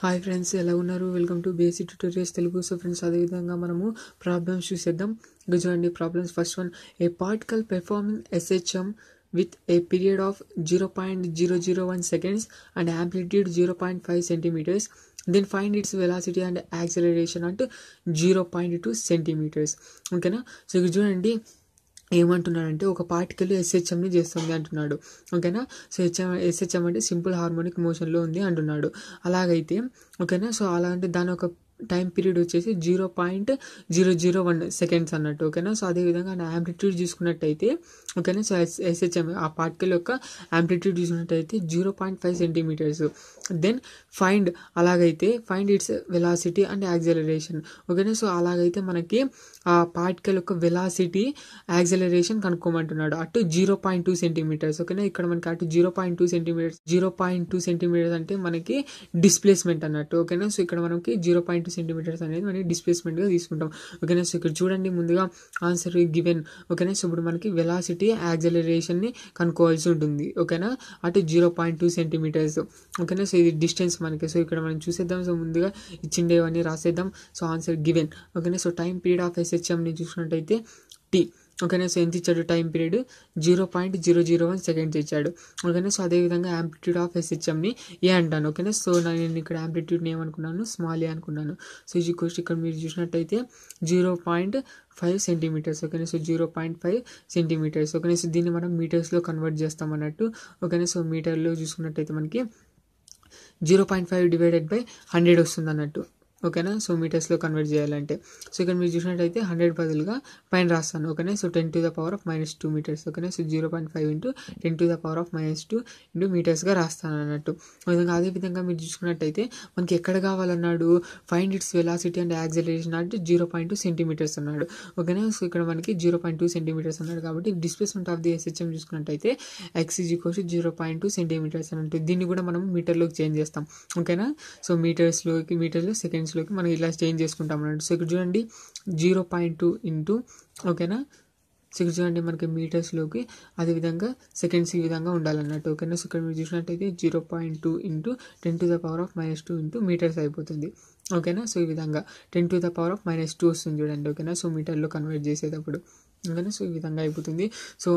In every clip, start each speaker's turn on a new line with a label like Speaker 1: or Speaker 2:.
Speaker 1: Hi friends ఎలా ఉన్నారు? Welcome to basic tutorials Telugu so friends అదేవిధంగా మనము ప్రాబ్లమ్స్ చూసేద్దాం. ఇక చూడండి problems first one a particle performing SHM with a period of zero point zero zero one seconds and amplitude zero point five centimetres then find its velocity and acceleration అంటూ zero point two centimetres ఓకేనా so ఇక్కడ చూడండి ఏమంటున్నాడంటే ఒక particle ఎస్హెచ్ఎంని చేస్తుంది అంటున్నాడు. ఓకేనా? సో హెచ్ఎం ఎస్హెచ్ఎం అంటే సింపుల్ హార్మోనిక్ మోషన్లో ఉంది అంటున్నాడు. అలాగైతే ఓకేనా? సో అలా అంటే దాని ఒక టైం పీరియడ్ వచ్చేసి zero point zero zero one seconds అన్నట్టు ఓకేనా? సో అదేవిధంగా నా యాంప్లిట్యూడ్ చూసుకున్నట్టయితే ఓకేనా? సో ఎస్ ఎస్హెచ్ఎం ఆ పార్టికల్ యొక్క యాంప్లిట్యూడ్ చూసుకున్నట్టయితే zero point five centimetres. Then find అలాగైతే find its velocity and acceleration ఓకేనా? సో అలాగైతే మనకి ఆ పార్టికల్ యొక్క వెలాసిటీ యాక్సలరేషన్ కనుక్కోమంటున్నాడు. అటు జీరో పాయింట్ టూ సెంటీమీటర్స్ ఓకేనా? ఇక్కడ మనకి అటు zero point two centimetres zero point two centimetres అంటే మనకి డిస్ప్లేస్మెంట్ అన్నట్టు ఓకేనా? సో ఇక్కడ మనకి జీరో పాయింట్ టూ సెంటీమీటర్స్ అనేది మనకి డిస్ప్లేస్మెంట్గా తీసుకుంటాం. ఓకేనా సో ఇక్కడ చూడండి ముందుగా ఆన్సర్ గివెన్ ఓకేనా సో ఇప్పుడు మనకి వెలాసిటీ యాక్సలరేషన్ని కనుక్కోవాల్సి ఉంటుంది. ఓకేనా అటు జీరో పాయింట్ టూ సెంటీమీటర్స్ ఓకేనా సో ఇది డిస్టెన్స్ మనకి. సో ఇక్కడ మనం చూసేద్దాం. సో ముందుగా ఇచ్చిండేవన్నీ రాసేద్దాం. సో ఆన్సర్ గివెన్ ఓకేనా సో టైం పీరియడ్ ఆఫ్ ఎస్హెచ్ఎంని చూసినట్టయితే టీ ఓకేనా? సో ఎంత ఇచ్చాడు time period zero point zero zero one seconds ఇచ్చాడు. ఓకేనా? సో అదేవిధంగా యాంప్లిట్యూడ్ ఆఫ్ ఎస్హెచ్ఎంని ఏ అంటాను. ఓకేనా? సో నేను ఇక్కడ యాంప్లిట్యూడ్ని ఏమనుకున్నాను స్మాల్ ఏ అనుకున్నాను. సో ఈ క్వశ్చన్ ఇక్కడ మీరు చూసినట్టయితే జీరో పాయింట్ ఫైవ్ సెంటీమీటర్స్ ఓకేనా? So zero point five centimetres ఓకేనా? సో దీన్ని మనం మీటర్స్లో కన్వర్ట్ చేస్తాం అన్నట్టు. ఓకేనా? సో మీటర్లో చూసుకున్నట్టయితే మనకి zero point five divided by hundred వస్తుంది అన్నట్టు. ఓకేనా? సో మీటర్స్లో కన్వర్ట్ చేయాలంటే. సో ఇక్కడ మీరు చూసినట్టయితే హండ్రెడ్ బదులుగా పైన రాస్తాను ఓకేనా? So ten to the power of minus two metres ఓకేనా? So zero point five into ten to the power of minus two into మీటర్స్గా రాస్తాను అన్నట్టు. విధంగా అదేవిధంగా మీరు చూసుకున్నట్టయితే మనకి ఎక్కడ కావాలన్నాడు? Find its velocity and acceleration అంటే జీరో పాయింట్ టూ సెంటీమీటర్స్ అన్నాడు. ఓకేనా? సో ఇక్కడ మనకి జీరో పాయింట్ టూ సెంటీమీటర్స్ అన్నాడు కాబట్టి డిస్ప్లేస్మెంట్ ఆఫ్ ది ఎస్హెచ్ఎం చూసుకున్నట్టయితే x is equals zero point two centimetres అన్నట్టు. దీన్ని కూడా మనం మీటర్లోకి చేంజ్ చేస్తాం. ఓకేనా? సో మీటర్స్లోకి మీటర్లో లైన్స్లోకి మనం ఇలా చేంజ్ చేసుకుంటాం అన్నట్టు. సో ఇక్కడ చూడండి జీరో పాయింట్ టూ ఇంటూ ఓకేనా? సో ఇక్కడ చూడండి మనకి మీటర్స్లోకి అదేవిధంగా సెకండ్స్ ఈ విధంగా ఉండాలన్నట్టు ఓకేనా? సో ఇక్కడ మీరు చూసినట్టయితే zero point two into ten to the power of minus two into metres అయిపోతుంది ఓకేనా? సో ఈ విధంగా ten to the power of minus two వస్తుంది చూడండి ఓకేనా? సో మీటర్లో కన్వర్ట్ చేసేటప్పుడు ఓకేనా? సో ఈ విధంగా అయిపోతుంది. సో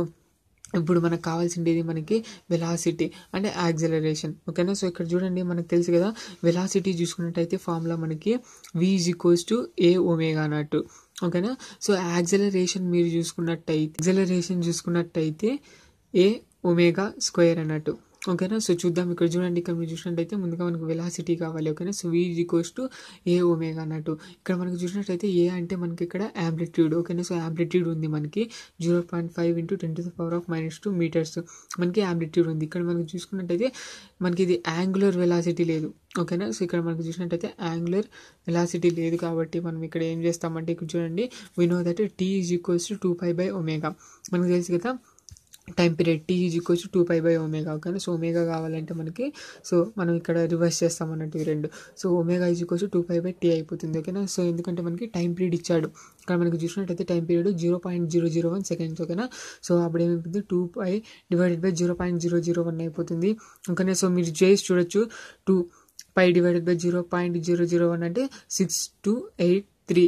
Speaker 1: ఇప్పుడు మనకు కావాల్సిండేది మనకి వెలాసిటీ అంటే యాక్సిలరేషన్ ఓకేనా? సో ఇక్కడ చూడండి మనకు తెలుసు కదా వెలాసిటీ చూసుకున్నట్టయితే ఫార్ములా మనకి v is equals to a omega అన్నట్టు ఓకేనా? సో యాక్సిలరేషన్ మీరు చూసుకున్నట్టయితే యాక్సిలరేషన్ చూసుకున్నట్టయితే ఏ ఒమేగా స్క్వేర్ అన్నట్టు. ఓకేనా? సో చూద్దాం. ఇక్కడ చూడండి ఇక్కడ మీరు చూసినట్టయితే ముందుగా మనకు వెలాసిటీ కావాలి ఓకేనా? So v equals to a omega అన్నట్టు. ఇక్కడ మనకు చూసినట్టయితే ఏ అంటే మనకి ఇక్కడ యాంప్లిట్యూడ్ ఓకేనా? సో యాంప్లిట్యూడ్ ఉంది మనకి. Zero point five into ten to the power of minus two metres మనకి యాంప్లిట్యూడ్ ఉంది. ఇక్కడ మనకు చూసుకున్నట్టయితే మనకి ఇది యాంగులర్ వెలాసిటీ లేదు ఓకేనా? సో ఇక్కడ మనకు చూసినట్టయితే యాంగులర్ వెలాసిటీ లేదు కాబట్టి మనం ఇక్కడ ఏం చేస్తామంటే ఇక్కడ చూడండి. We know that T is equals to two five by omega మనకు తెలుసు కదా? Time period T is equals two pi by omega ఓకేనా? సో ఒమేగా కావాలంటే మనకి సో మనం ఇక్కడ రివర్స్ చేస్తాం అన్నట్టు ఈ రెండు. So omega is equals two pi by T అయిపోతుంది ఓకేనా? సో ఎందుకంటే మనకి టైం పీరియడ్ ఇచ్చాడు. ఇక్కడ మనకి చూసినట్టయితే time period zero point zero zero one seconds ఓకేనా? సో అప్పుడు ఏమైపోతుంది? Two pi divided by zero point zero zero one అయిపోతుంది ఓకేనా? సో మీరు చేసి చూడొచ్చు. Two pi divided by zero point zero zero one అంటే six two eight three.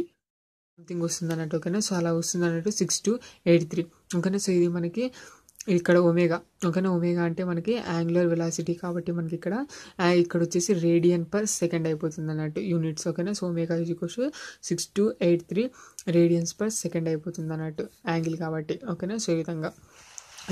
Speaker 1: Something వస్తుంది అన్నట్టు ఓకేనా? సో అలా వస్తుంది అన్నట్టు సిక్స్ టూ ఎయిట్ త్రీ ఓకేనా? సో ఇది మనకి ఇక్కడ ఒమేగా. ఓకేనా? ఒమేగా అంటే మనకి యాంగులర్ వెలాసిటీ కాబట్టి మనకి ఇక్కడ ఇక్కడ వచ్చేసి రేడియన్ పర్ సెకండ్ అయిపోతుంది అన్నట్టు యూనిట్స్ ఓకేనా? So omega equals six two eight three radians per second అయిపోతుంది అన్నట్టు యాంగిల్ కాబట్టి ఓకేనా? సో ఈ విధంగా.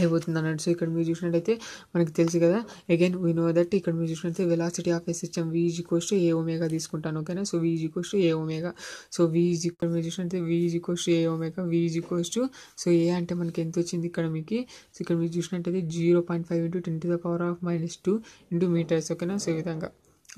Speaker 1: అయిపోతుంది అన్నట్టు సో ఇక్కడ మీరు చూసినట్టయితే మనకి తెలుసు కదా. అగైన్ వీ నో దట్ ఇక్కడ మీరు చూసినట్టయితే velocity of SHM v is cost a omega తీసుకుంటాను. ఓకేనా so v is cost a omega so v is ఇక్కడ మీరు చూసినట్టయితే v is cost a omega v is cost so a అంటే మనకి ఎంత వచ్చింది ఇక్కడ మీకు? సో ఇక్కడ మీరు చూసినట్టయితే zero point five into ten to the power of minus two into metres ఓకేనా సో ఈ విధంగా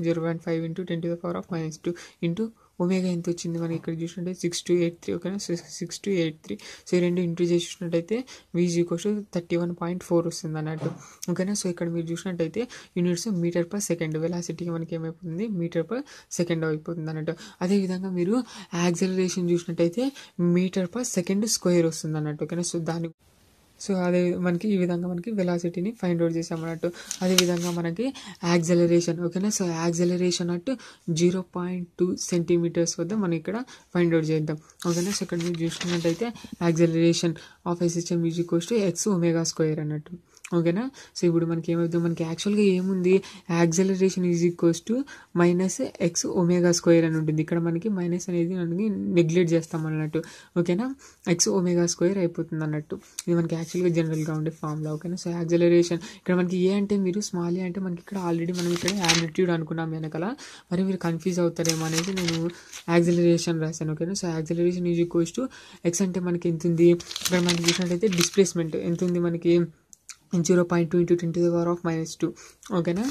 Speaker 1: zero point five into ten to the power of minus two into omega ఎంత వచ్చింది మనం ఇక్కడ చూసినట్టే సిక్స్ టు ఎయిట్ త్రీ ఓకేనా? Six two eight three so రెండు ఇంటూ చేసి చూసినట్టయితే వీజీ కోసం థర్టీ వన్ పాయింట్ ఫోర్ వస్తుంది అన్నట్టు. ఓకేనా? సో ఇక్కడ మీరు చూసినట్టయితే units metre per second velocity మనకి ఏమైపోతుంది? మీటర్ పర్ సెకండ్ అయిపోతుంది అన్నట్టు. అదేవిధంగా మీరు యాక్సలరేషన్ చూసినట్టయితే మీటర్ పర్ సెకండ్ స్క్వేర్ వస్తుంది అన్నట్టు ఓకేనా? సో దాని సో అదే మనకి ఈ విధంగా మనకి వెలాసిటీని ఫైండ్ అవుట్ చేసాం అన్నట్టు. అదేవిధంగా మనకి యాక్సలరేషన్ ఓకేనా so acceleration at zero point two centimetres వద్ద మనం ఇక్కడ ఫైండ్ అవుట్ చేద్దాం. ఓకేనా సో ఇక్కడ మీరు చూసుకున్నట్టయితే acceleration of SHM is equals to x omega square అన్నట్టు. ఓకేనా? సో ఇప్పుడు మనకి ఏమవుతుంది? మనకి యాక్చువల్గా ఏముంది? Acceleration is equals to minus x omega square అని ఉంటుంది. ఇక్కడ మనకి మైనస్ అనేది మనకి నెగ్లెక్ట్ చేస్తాం అన్నట్టు. ఓకేనా? ఎక్స్ ఒమేగా స్క్వేర్ అయిపోతుంది అన్నట్టు. ఇది మనకి యాక్చువల్గా జనరల్గా ఉండే ఫామ్లో ఓకేనా? సో యాక్సలరేషన్ ఇక్కడ మనకి ఏ అంటే మీరు స్మాల్ ఏ అంటే మనకి ఇక్కడ ఆల్రెడీ మనం ఇక్కడ యాంప్లిట్యూడ్ అనుకున్నాం వెనకాల. మరి మీరు కన్ఫ్యూజ్ అవుతారేమో అనేది నేను యాక్సలరేషన్ రాశాను ఓకేనా? So acceleration is equals to x అంటే మనకి ఎంత ఉంది? ఇక్కడ మనకి చూసినట్టయితే డిస్ప్లేస్మెంట్ ఎంత ఉంది మనకి? Zero point two into ten to the power of minus two ఓకేనా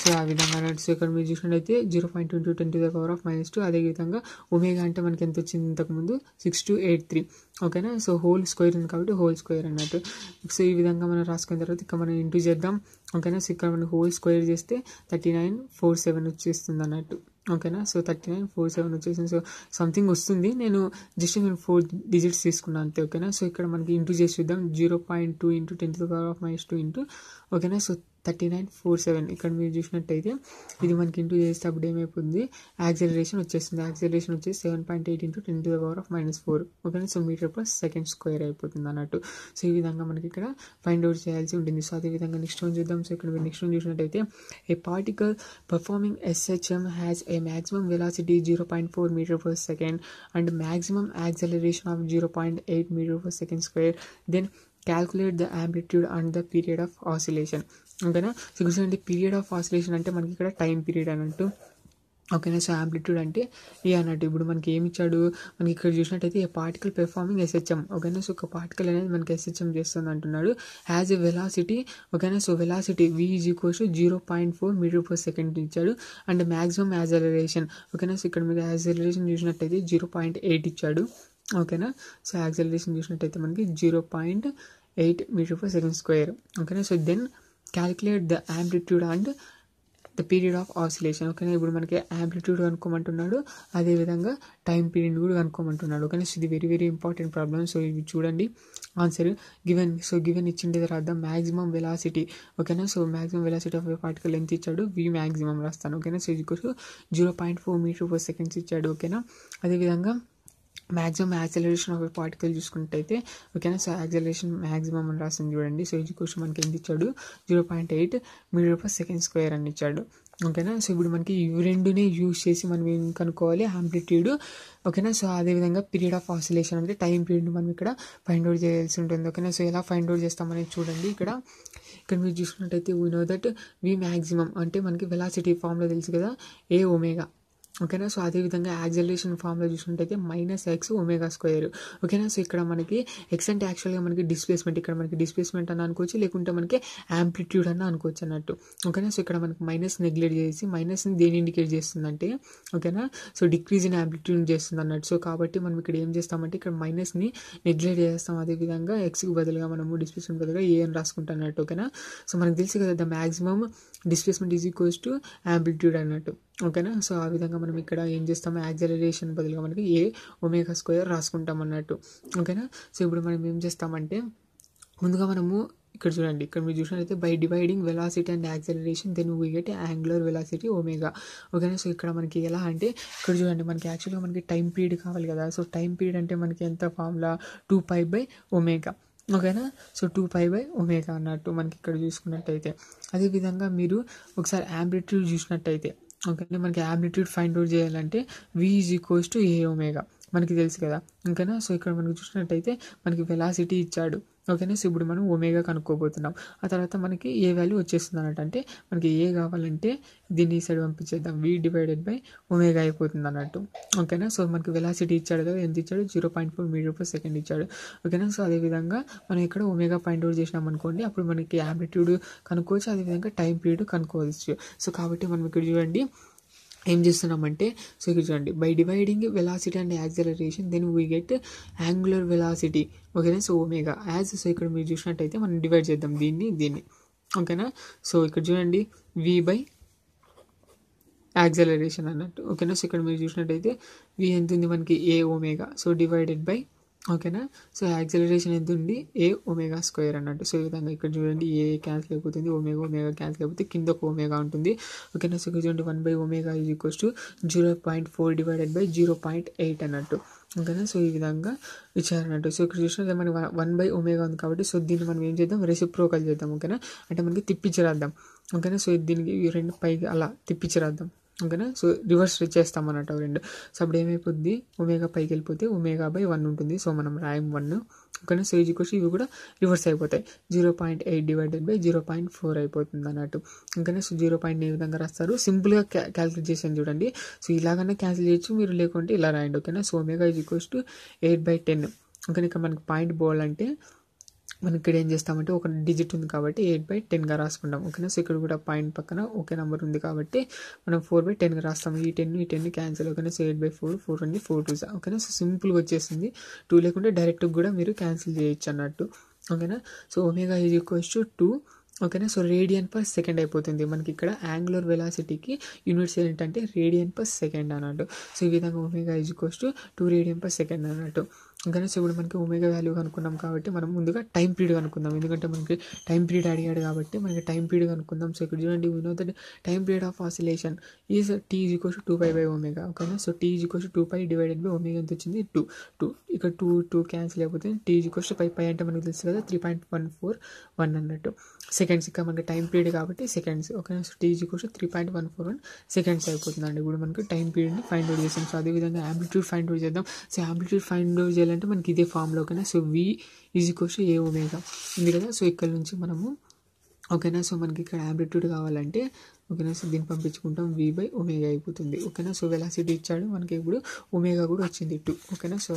Speaker 1: సో ఆ విధంగా అన్నట్టు సో ఇక్కడ మీరు చూసినట్టయితే zero point two into ten to the power of minus two అదేవిధంగా ఒమేగా అంటే మనకి ఎంత వచ్చింది ఇంతకుముందు సిక్స్ టు ఎయిట్ త్రీ ఓకేనా సో హోల్ స్క్వేర్ ఉంది కాబట్టి హోల్ స్క్వేర్ అన్నట్టు. సో ఈ విధంగా మనం రాసుకున్న తర్వాత ఇక మనం ఇంటూ చేద్దాం. ఓకేనా? సో ఇక్కడ మనం హోల్ స్క్వేర్ చేస్తే థర్టీ నైన్ ఫోర్ సెవెన్ వచ్చేస్తుంది అన్నట్టు. ఓకేనా? So thirty nine four seven వచ్చేసింది. సో సంథింగ్ వస్తుంది. నేను జస్ట్ నేను ఫోర్ డిజిట్స్ తీసుకున్నాను అంతే ఓకేనా? సో ఇక్కడ మనకి ఇంటూ చేసి చూద్దాం. Zero point two into tenth power of minus two into ఓకేనా? So thirty nine four seven ఇక్కడ మీరు చూసినట్టయితే ఇది మనకి ఇంటూ చేస్తే అప్పుడు ఏమైపోతుంది? యాక్సలరేషన్ వచ్చేస్తుంది. యాక్సలరేషన్ వచ్చేసి seven point eight into ten to the power of minus four ఓకేనా? So metre plus second square అయిపోతుంది అన్నట్టు. సో ఈ విధంగా మనకి ఇక్కడ ఫైండ్ అవుట్ చేయాల్సి ఉంటుంది. సో అదే విధంగా నెక్స్ట్ వన్ చూద్దాం. ఎస్ఎచ్ఎమ్స్ ఇక్కడ నెక్స్ట్ చూసినట్టయితే a particle performing SHM has a maximum velocity zero point four metre per second and maximum acceleration of zero point eight metre per second square then calculate the amplitude and the period of oscillation ఓకేనా so period of oscillation అంటే మనకి ఇక్కడ time period అన్నట్టు. ఓకేనా so amplitude అంటే ఏ అన్నట్టు ఇప్పుడు మనకి ఏమి ఇచ్చాడు? మనకి ఇక్కడ చూసినట్టయితే ఏ పార్టికల్ పెర్ఫార్మింగ్ ఎస్హెచ్ఎం ఓకేనా? సో ఒక పార్టికల్ అనేది మనకి ఎస్హెచ్ఎం చేస్తుంది అంటున్నాడు. యాజ్ ఎ వెలాసిటీ ఓకేనా? So velocity v is equals zero point four metre per second ఇచ్చాడు. అండ్ మ్యాక్సిమం యాజలరేషన్ ఓకేనా? సో ఇక్కడ మీరు యాజలరేషన్ చూసినట్టయితే జీరో పాయింట్ ఎయిట్ ఇచ్చాడు. ఓకేనా? సో యాక్సలరేషన్ చూసినట్టయితే మనకి zero point eight metre per second square ఓకేనా? So then calculate the amplitude and the period of oscillation ఓకేనా ఇప్పుడు మనకి యాంప్లిట్యూడ్ కనుక్కోమంటున్నాడు అదేవిధంగా టైం పీరియడ్ కూడా కనుక్కోమంటున్నాడు ఓకేనా సో ఇది very very important problem so ఇవి చూడండి ఆన్సర్ గివెన్ సో గివెన్ ఇచ్చిండే తర్వాత మ్యాక్సిమం వెలాసిటీ ఓకేనా so maximum velocity of particle ఎంత ఇచ్చాడు వి మ్యాక్సిమం రాస్తాను ఓకేనా సో ఇది కోసం zero point four metre per seconds ఇచ్చాడు ఓకేనా అదేవిధంగా మ్యాక్సిమం యాక్సలరేషన్ ఆఫ్ పార్టికల్ చూసుకున్నట్టయితే ఓకేనా సో యాక్సలరేషన్ మ్యాక్సిమం అని రాసింది చూడండి. సో ఇది క్వశ్చన్ మనకి ఎంత ఇచ్చాడు? Zero point eight metre per second square అని ఇచ్చాడు. ఓకేనా సో ఇప్పుడు మనకి ఇవి రెండునే యూజ్ చేసి మనం ఏం కనుక్కోవాలి? ఆంప్లిట్యూడ్ ఓకేనా సో అదేవిధంగా పీరియడ్ ఆఫ్ ఆసిలేషన్ అంటే టైం పీరియడ్ మనం ఇక్కడ ఫైండ్ అవుట్ చేయాల్సి ఉంటుంది. ఓకేనా సో ఎలా ఫైండ్ అవుట్ చేస్తామనేది చూడండి ఇక్కడ. ఇక్కడ మీరు చూసుకున్నట్టయితే we know that v maximum అంటే మనకి వెలాసిటీ ఫామ్లో తెలుసు కదా? ఏ ఒమేగా ఓకేనా? సో అదేవిధంగా యాక్సలరేషన్ ఫామ్లో చూసుకుంటే మైనస్ ఎక్స్ ఒమేగా స్క్వేర్. ఓకేనా? సో ఇక్కడ మనకి ఎక్స్ అంటే యాక్చువల్గా మనకి డిస్ప్లేస్మెంట్. ఇక్కడ మనకి డిస్ప్లేస్మెంట్ అని అనుకోవచ్చు లేకుంటే మనకి యాంప్లిట్యూడ్ అని అనుకోవచ్చు అన్నట్టు. ఓకేనా? సో ఇక్కడ మనకి మైనస్ నెగ్లెక్ట్ చేసి మైనస్ని దేని ఇండికేట్ చేస్తుందంటే ఓకేనా? సో డిక్రీజ్ ఇన్ యాంప్లిట్యూడ్ చేస్తుంది అన్నట్టు. సో కాబట్టి మనం ఇక్కడ ఏం చేస్తామంటే ఇక్కడ మైనస్ని నెగ్లెక్ట్ చేస్తాం. అదేవిధంగా ఎక్స్కి బదులుగా మనము డిస్ప్లేస్మెంట్ బదులుగా ఏ అని రాసుకుంటాం అన్నట్టు ఓకేనా? సో మనకు తెలుసు కదా the maximum displacement is equals to amplitude అన్నట్టు. ఓకేనా? సో ఆ విధంగా మనం ఇక్కడ ఏం చేస్తాము యాక్సలరేషన్ బదులుగా మనకి ఏ ఒమేగా స్క్వేర్ రాసుకుంటాం అన్నట్టు. ఓకేనా? సో ఇప్పుడు మనం ఏం చేస్తామంటే ముందుగా మనము ఇక్కడ చూడండి. ఇక్కడ మీరు చూసినట్లయితే by dividing velocity and acceleration then we get angular velocity omega ఓకేనా? సో ఇక్కడ మనకి ఎలా అంటే ఇక్కడ చూడండి. మనకి యాక్చువల్గా మనకి టైం పీరియడ్ కావాలి కదా. సో టైం పీరియడ్ అంటే మనకి ఎంత? Formula two pi by omega ఓకేనా? So two pi by omega అన్నట్టు మనకి ఇక్కడ చూసుకున్నట్టయితే. అదేవిధంగా మీరు ఒకసారి యాంప్లిట్యూడ్ చూసినట్టయితే ఓకే మనకి యాంప్లిట్యూడ్ ఫైండ్ అవుట్ చేయాలంటే V is equals to A omega మనకి తెలుసు కదా? ఓకేనా? సో ఇక్కడ మనకి చూసినట్టయితే మనకి వెలాసిటీ ఇచ్చాడు. ఓకేనా ఇప్పుడు మనం ఒమేగా కనుక్కోబోతున్నాం. ఆ తర్వాత మనకి ఏ వాల్యూ వచ్చేస్తుంది అన్నట్టు అంటే మనకి ఏ కావాలంటే దీన్ని సైడ్ పంపించేద్దాం. వి డివైడెడ్ బై ఒమేగా అయిపోతుంది అన్నట్టు ఓకేనా సో మనకి వెలాసిటీ ఇచ్చాడు కదా ఎంత ఇచ్చాడు? Zero point four meter per second ఇచ్చాడు. ఓకేనా సో అదేవిధంగా మనం ఇక్కడ ఒమేగా పాయింట్ అవుట్ చేసినాం అనుకోండి అప్పుడు మనకి యాంప్లిట్యూడ్ కనుక్కోవచ్చు అదేవిధంగా టైం పీరియడ్ కనుక్కోవచ్చు. సో కాబట్టి మనం ఇక్కడ చూడండి. ఏం చేస్తున్నామంటే సో ఇక్కడ చూడండి. By dividing velocity and acceleration then we get angular velocity ఓకేనా సో ఒమేగా యాజ్ సో ఇక్కడ మీరు చూసినట్టయితే మనం డివైడ్ చేద్దాం దీన్ని దీన్ని. ఓకేనా సో ఇక్కడ చూడండి. వి బై యాక్సలరేషన్ అన్నట్టు. ఓకేనా సో ఇక్కడ మీరు చూసినట్టయితే వి ఎంత ఉంది? మనకి A omega so divided by ఓకేనా? సో యాక్సిలరేషన్ ఎంత ఉంది ఏ ఒమేగా స్క్వేర్ అన్నట్టు. సో ఈ విధంగా ఇక్కడ చూడండి ఏ క్యాన్సిల్ అయిపోతుంది. ఒమేగా ఒమేగా క్యాన్సిల్ అయిపోతే కింద ఒక ఒమేగా ఉంటుంది. ఓకేనా? సో చూడండి one by omega is equals to zero point four divided by zero point eight అన్నట్టు. ఓకేనా? సో ఈ విధంగా ఇచ్చారన్నట్టు. సో ఇక్కడ చూసినట్లయితే మనకి వన్ బై ఒమేగా ఉంది కాబట్టి సో దీన్ని మనం ఏం చేద్దాం? రెసిప్రోకల్ చేద్దాం ఓకేనా? అంటే మనకి తిప్పించి రాద్దాం ఓకేనా? సో దీనికి రెండు పైకి అలా తిప్పించి రాద్దాం ఓకేనా? సో రివర్స్ చేస్తాం అన్నట్టు రెండు. సో అప్పుడు ఏమైపోద్ది? ఒమేగా పైకి వెళ్ళిపోతే ఒమేగా బై వన్ ఉంటుంది. సో మనం రాయం వన్. ఓకేనా? సో ఈజ్ క్వశ్చన్ ఇవి కూడా రివర్స్ అయిపోతాయి. Zero point eight divided by zero point four అయిపోతుంది అన్నట్టు. ఓకేనా? సో జీరో పాయింట్ ఏ విధంగా రాస్తారు? సింపుల్గా క్యా క్యాలిక్యులేట్ చేసాను చూడండి. సో ఇలాగనే క్యాన్సిల్ చేయొచ్చు మీరు లేకుంటే ఇలా రాయండి. ఓకేనా? So omega is equals to eight by ten. ఓకేనా? ఇక్కడ మనకి పాయింట్ పోవాలంటే మనం ఇక్కడ ఏం చేస్తామంటే ఒక డిజిట్ ఉంది కాబట్టి ఎయిట్ బై టెన్గా రాసుకుంటాం ఓకేనా? సో ఇక్కడ కూడా పాయింట్ పక్కన ఒకే నెంబర్ ఉంది కాబట్టి మనం ఫోర్ బై టెన్గా రాస్తాం ఈ టెన్ ఈ టెన్ క్యాన్సిల్ ఓకేనా? So eight by four four ఉంది ఫోర్ టూ ఓకేనా? సో సింపుల్గా వచ్చేసింది. టూ లేకుంటే డైరెక్ట్గా కూడా మీరు క్యాన్సిల్ చేయొచ్చు అన్నట్టు ఓకేనా? So omega is equals to two ఓకేనా? సో రేడియన్ పర్ సెకండ్ అయిపోతుంది. మనకి ఇక్కడ యాంగులర్ వెలాసిటీకి యూనిట్స్ ఏంటంటే రేడియన్ పర్ సెకండ్ అన్నట్టు. సో ఈ విధంగా omega is equals to two radian per second అన్నట్టు. ఓకేనా సో ఇప్పుడు మనకి ఒమేగా వాల్యూ కనుక్కున్నాం కాబట్టి మనం ముందుగా టైం పీరియడ్ కనుక్కుందాం ఎందుకంటే మనకి టైం పీరియడ్ అడిగాడు కాబట్టి మనకి టైం పీరియడ్ కనుక్కుందాం సో ఇక్కడ చూడండి we know that time period of oscillation is T is equals two pi by omega ఓకేనా so T is equals two pi divided by omega ఎంత వచ్చింది? టూ టూ ఇక్కడ టూ టూ క్యాన్సిల్ అయిపోతుంది T is equals pi pi అంటే మనకు తెలుసు కదా three point one four one అన్నట్టు. సెకండ్స్ ఇక్కడ మనకి టైం పీరియడ్ కాబట్టి సెకండ్స్. ఓకేనా so T equals three point one four one seconds అయిపోతుందండి. ఇప్పుడు మనకి టైం పీరియడ్ని ఫైండ్ అవుట్ చేస్తాం సో అదేవిధంగా యాంప్లిట్యూడ్ ఫైండ్ అవుట్ చేద్దాం. సో యాంప్లిట్యూడ్ ఫైండ్ అవుట్ చేయాలంటే మనకి ఇదే ఫామ్లో ఓకేనా? So V is equals A omega ఉంది కదా? సో ఇక్కడ నుంచి మనము ఓకేనా? సో మనకి ఇక్కడ యాంప్లిట్యూడ్ కావాలంటే ఓకేనా? సో దీన్ని పంపించుకుంటాం. వి బై ఒమేగా అయిపోతుంది. ఓకేనా? సో వెలాసిటీ ఇచ్చాడు. మనకి ఇప్పుడు ఒమేగా కూడా వచ్చింది టూ ఓకేనా? సో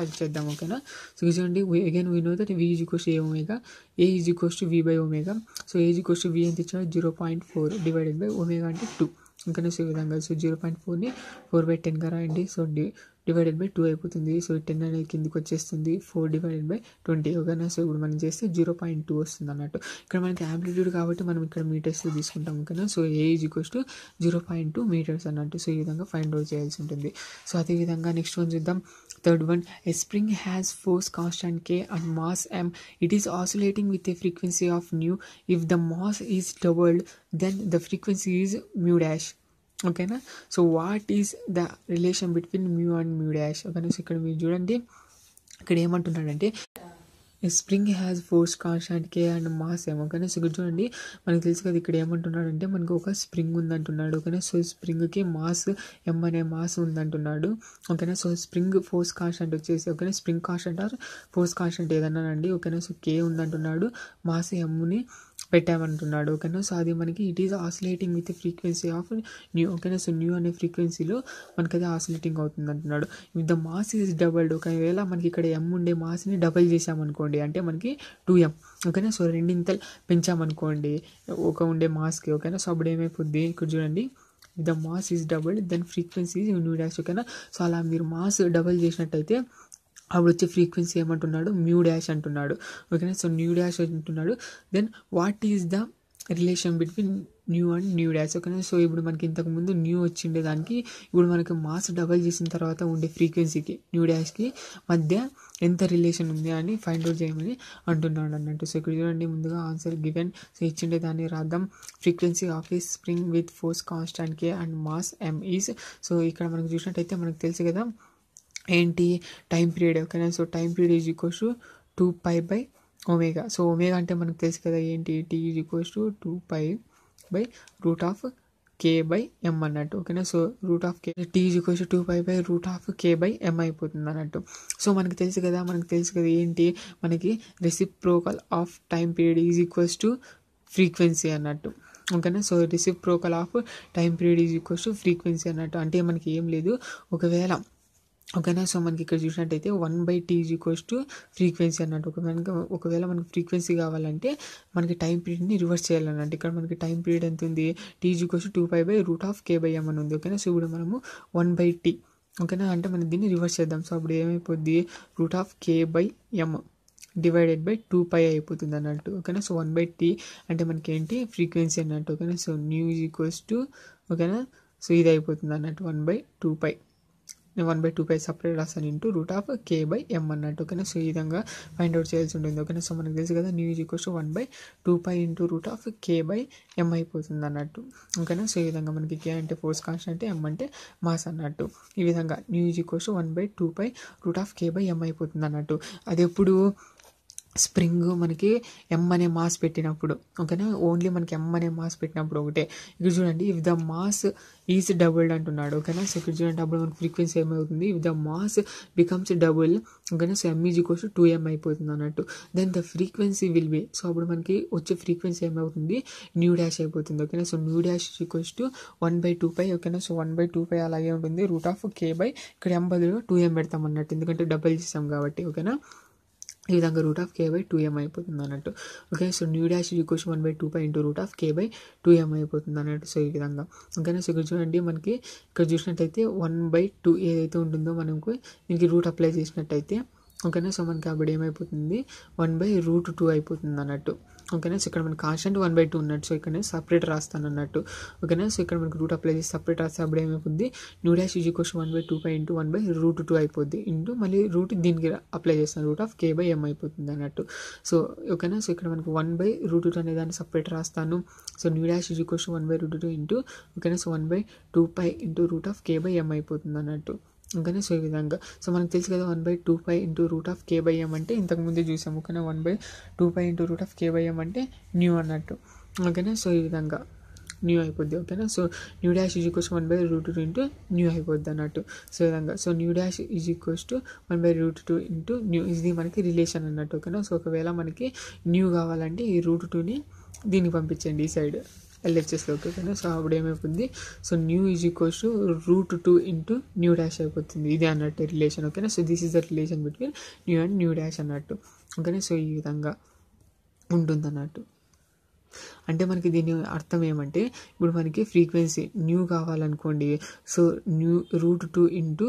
Speaker 1: అది చేద్దాం. ఓకేనా? సో చూడండి. Again we know that V is equals A omega A is equals to V by omega so A is equals to V ఎంత ఇచ్చాడు? Zero point four divided by omega అంటే two ఓకేనా? So ఈ విధంగా. So zero point ఫోర్ని four by టెన్గా రాయండి. So D divided by two అయిపోతుంది. సో టెన్ అనేది కిందికి వచ్చేస్తుంది. ఫోర్ డివైడెడ్ బై ట్వంటీ ఓకేనా సో ఇప్పుడు మనం చేస్తే జీరో పాయింట్ టూ వస్తుంది అన్నట్టు. ఇక్కడ మనకి యాంప్లిట్యూడ్ కాబట్టి మనం ఇక్కడ మీటర్స్ తీసుకుంటాం. ఓకేనా so A is equals to zero point two meters అన్నట్టు. సో ఈ విధంగా ఫైండ్ అవుట్ చేయాల్సి ఉంటుంది. సో అదేవిధంగా నెక్స్ట్ వన్ చూద్దాం. Third one a spring has force constant K and mass M it is oscillating with a frequency of nu if the mass is doubled then the frequency is mu dash ఓకేనా? So what is the relation between mu and mu dash ఓకేనా so ఇక్కడ మీరు చూడండి ఇక్కడ ఏమంటున్నాడంటే spring has force constant K and mass ఏమో కానీ so ఇక్కడ చూడండి మనకు తెలుసు కదా ఇక్కడ ఏమంటున్నాడంటే మనకు ఒక స్ప్రింగ్ ఉందంటున్నాడు. ఓకేనా సో స్ప్రింగ్కి మాస్ ఎం అనే మాస్ ఉందంటున్నాడు. ఓకేనా సో స్ప్రింగ్ ఫోర్స్ కాన్స్టాంట్ వచ్చేసి ఓకేనా spring constant or force constant ఏదన్నానండి? ఓకేనా సో కే ఉందంటున్నాడు. మాస్ ఎమ్ని పెట్టామంటున్నాడు. ఓకేనా? సో అది మనకి it is oscillating with frequency of nu ఓకేనా? సో న్యూ అనే ఫ్రీక్వెన్సీలో మనకి అది ఆసిలేటింగ్ అవుతుంది అంటున్నాడు if the mass is doubled ఒకవేళ మనకి ఇక్కడ ఎం ఉండే మాస్ని డబల్ చేసామనుకోండి అంటే మనకి టూ ఎం ఓకేనా? సో రెండింతలు పెంచామనుకోండి ఒక ఉండే మాస్కి ఓకేనా? సో అప్పుడు ఏమైపోద్ది? ఇక్కడ చూడండి. The mass is double then frequency nu dash ఓకేనా? సో అలా మీరు మాస్ డబల్ చేసినట్టయితే అప్పుడు వచ్చే ఫ్రీక్వెన్సీ ఏమంటున్నాడు? మ్యూ డాష్ అంటున్నాడు. ఓకేనా సో న్యూ డాష్ అంటున్నాడు. Then what is the relation between nu and nu dash ఓకేనా సో ఇప్పుడు మనకి ఇంతకుముందు న్యూ వచ్చిండే దానికి ఇప్పుడు మనకి మాస్ డబల్ చేసిన తర్వాత ఉండే ఫ్రీక్వెన్సీకి న్యూ డాష్కి మధ్య ఎంత రిలేషన్ ఉంది అని ఫైండ్ అవుట్ చేయమని అంటున్నాడు అన్నట్టు. సో ఇక్కడ చూడండి ముందుగా ఆన్సర్ గివెన్ సో ఇచ్చిండే దాన్ని రాద్దాం. ఫ్రీక్వెన్సీ ఆఫ్ ఈ spring with force constant K and mass M is so ఇక్కడ మనకు చూసినట్టయితే మనకు తెలుసు కదా ఏంటి? టైం పీరియడ్ ఓకేనా? So time period is equals to two pi by omega. So omega అంటే మనకు తెలుసు కదా ఏంటి? T is equals to two pi by root of K by M అన్నట్టు ఓకేనా? So root of K T equals two pi by root of K by M అయిపోతుంది అన్నట్టు. So మనకు తెలుసు కదా మనకు తెలుసు కదా ఏంటి? మనకి reciprocal of time period is equals to frequency అన్నట్టు ఓకేనా? So reciprocal of time period is equals to frequency అన్నట్టు. అంటే మనకి ఏం లేదు. ఒకవేళ ఓకేనా సో మనకి ఇక్కడ చూసినట్టయితే one by T is equals to frequency అన్నట్టు. ఒక మనకి ఒకవేళ మనకి ఫ్రీక్వెన్సీ కావాలంటే మనకి టైం పీరియడ్ని రివర్స్ చేయాలన్నట్టు. ఇక్కడ మనకి టైం పీరియడ్ ఎంత ఉంది? T is equals two pi by root of K by M అని ఉంది. ఓకేనా సో ఇప్పుడు మనము వన్ బై టీ. ఓకేనా అంటే మనం దీన్ని రివర్స్ చేద్దాం. సో అప్పుడు ఏమైపోద్ది? Root of K by M divided by two pi అయిపోతుంది అన్నట్టు. ఓకేనా సో వన్ బై టీ అంటే మనకి ఏంటి ఫ్రీక్వెన్సీ అన్నట్టు. ఓకేనా సో న్యూ ఈక్వల్స్ టు ఓకేనా సో ఇది అయిపోతుంది అన్నట్టు. One by two pi. One by two pi separate రాస్తాను into root of K by M అన్నట్టు ఓకేనా సో ఈ విధంగా ఫైండ్ అవుట్ చేయాల్సి ఉంటుంది ఓకేనా సో మనకు తెలుసు కదా nu is equals one by two pi into root of K by M అయిపోతుంది అన్నట్టు ఓకేనా సో ఈ విధంగా మనకి కే అంటే ఫోర్స్ కాన్స్టెంట్ ఎం అంటే మాస్ అన్నట్టు ఈ విధంగా nu is equals one by two pi root of K by M అయిపోతుంది అన్నట్టు అది ఎప్పుడు స్ప్రింగ్ మనకి ఎం అనే మాస్ పెట్టినప్పుడు ఓకేనా? ఓన్లీ మనకి ఎం అనే మాస్ పెట్టినప్పుడు ఒకటే. ఇక్కడ చూడండి if the mass is doubled అంటున్నాడు ఓకేనా? సో ఇక్కడ చూడండి అప్పుడు మనకి ఫ్రీక్వెన్సీ ఏమవుతుంది if the mass becomes double ఓకేనా? సో ఎంఈజీ కోసం టూ ఎం అయిపోతుంది అన్నట్టు. Then the frequency will be so అప్పుడు మనకి వచ్చే ఫ్రీక్వెన్సీ ఏమవుతుంది న్యూ డాష్ అయిపోతుంది ఓకేనా? So nu dash equals to one by two pi ఓకేనా? So one by two pi అలాగే ఉంటుంది. రూట్ ఆఫ్ కే బై ఇక్కడ ఎం బదులు టూ ఎం పెడతాం అన్నట్టు. ఎందుకంటే డబల్ చేసాం కాబట్టి ఓకేనా? ఈ విధంగా root of K by two M అయిపోతుంది అన్నట్టు. Okay so nu dash equals one by two pi into root of K by two M అయిపోతుంది అన్నట్టు. సో ఈ విధంగా. ఓకేనా సో ఇక్కడ చూడండి మనకి ఇక్కడ చూసినట్టయితే వన్ బై టూ ఏదైతే ఉంటుందో మనకు దీనికి రూట్ అప్లై చేసినట్టయితే ఓకేనా? సో మనకి అప్పుడు ఏమైపోతుంది? వన్ బై రూట్ టూ అయిపోతుంది అన్నట్టు. ఓకేనా? సో ఇక్కడ మనకి కాన్స్టెంట్ వన్ బై టూ ఉన్నట్టు సో ఇక్కడ సపరేట్ రాస్తాను అన్నట్టు. ఓకేనా? సో ఇక్కడ మనకి రూట్ అప్లై చేసి సపరేట్ రాస్తే అప్పుడు ఏమైపోద్ది? Nu dash is equals one by two pi into one by root two అయిపోద్ది. ఇంటూ మళ్ళీ రూట్ దీనికి అప్లై చేస్తాను. Root of K by M అయిపోతుంది అన్నట్టు. సో ఓకేనా? సో ఇక్కడ మనకి వన్ బై రూట్ టూ అనే దాన్ని సపరేట్ రాస్తాను. So nu dash is equals one by root two into ఓకేనా? So one by two pi into root of K by M అయిపోతుంది అన్నట్టు. ఓకేనా సో ఈ విధంగా. సో మనకు తెలుసు కదా one by two pi into root of K by M అంటే ఇంతకుముందే చూసాము. ఓకేనా? One by two pi into root of K by M అంటే న్యూ అన్నట్టు. ఓకేనా? సో ఈ విధంగా న్యూ అయిపోద్ది. ఓకేనా? So nu dash is equals one by root two into nu అయిపోద్ది అన్నట్టు. సో విధంగా. So nu dash is equals to one by root two into nu ఇది మనకి రిలేషన్ అన్నట్టు. ఓకేనా? సో ఒకవేళ మనకి న్యూ కావాలంటే ఈ రూట్ టూని దీనికి పంపించండి ఈ సైడ్ ఎల్హెచ్ఎస్లోకి ఓకేనా సో అప్పుడు ఏమైపోతుంది so nu is equals to root two into nu dash అయిపోతుంది. ఇది అన్నట్టు రిలేషన్ ఓకేనా so this is the relation between nu and nu dash అన్నట్టు ఓకేనా సో ఈ విధంగా ఉంటుంది అన్నట్టు. అంటే మనకి దీని అర్థం ఏమంటే ఇప్పుడు మనకి frequency nu కావాలనుకోండి so nu root two into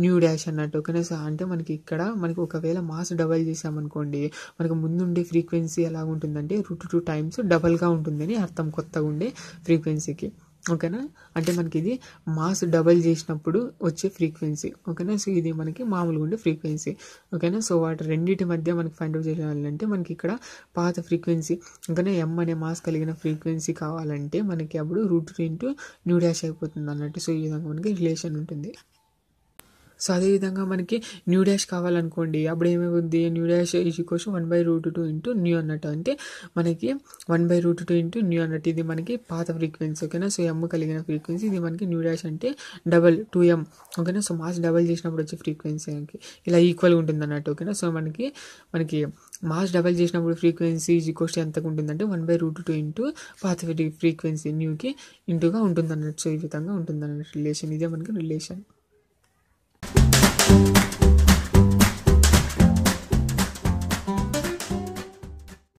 Speaker 1: nu dash అన్నట్టు. ఓకేనా? సార్ అంటే మనకి ఇక్కడ మనకి ఒకవేళ మాస్ డబల్ చేసామనుకోండి మనకు ముందుండే ఫ్రీక్వెన్సీ ఎలా ఉంటుందంటే రూట్ టూ టైమ్స్ డబల్గా ఉంటుందని అర్థం కొత్తగా ఉండే ఫ్రీక్వెన్సీకి. ఓకేనా? అంటే మనకి ఇది మాస్ డబల్ చేసినప్పుడు వచ్చే ఫ్రీక్వెన్సీ. ఓకేనా? సో ఇది మనకి మామూలుగా ఉండే ఫ్రీక్వెన్సీ. ఓకేనా? సో వాటి రెండింటి మధ్య మనకి ఫైండ్ అవుట్ చేయాలంటే మనకి ఇక్కడ పాత ఫ్రీక్వెన్సీ ఓకేనా? ఎం అనే మాస్ కలిగిన ఫ్రీక్వెన్సీ కావాలంటే మనకి అప్పుడు రూట్ ఇంటూ న్యూ డాష్ అయిపోతుంది అన్నట్టు. సో ఈ విధంగా మనకి రిలేషన్ ఉంటుంది. సో అదేవిధంగా మనకి న్యూ డాష్ కావాలనుకోండి అప్పుడు ఏమైపోద్ది nu dash is equals one by root two into nu అన్నట్టు. అంటే మనకి one by root two into nu అన్నట్టు. ఇది మనకి పాత ఫ్రీక్వెన్సీ ఓకేనా సో ఎమ్ కలిగిన ఫ్రీక్వెన్సీ ఇది మనకి న్యూ డాష్ అంటే డబల్ టూ ఎం ఓకేనా సో మాస్ డబల్ చేసినప్పుడు వచ్చే ఫ్రీక్వెన్సీకి ఇలా ఈక్వల్గా ఉంటుంది అన్నట్టు ఓకేనా సో మనకి మనకి మాస్ డబల్ చేసినప్పుడు ఫ్రీక్వెన్సీ ఈజ్ ఈక్వల్స్ ఎంతకు ఉంటుందంటే one by root two into పాత ఫ్రీక్వెన్సీ న్యూకి ఇంటూగా ఉంటుంది అన్నట్టు సో ఈ విధంగా ఉంటుంది అన్నట్టు రిలేషన్ ఇదే మనకి రిలేషన్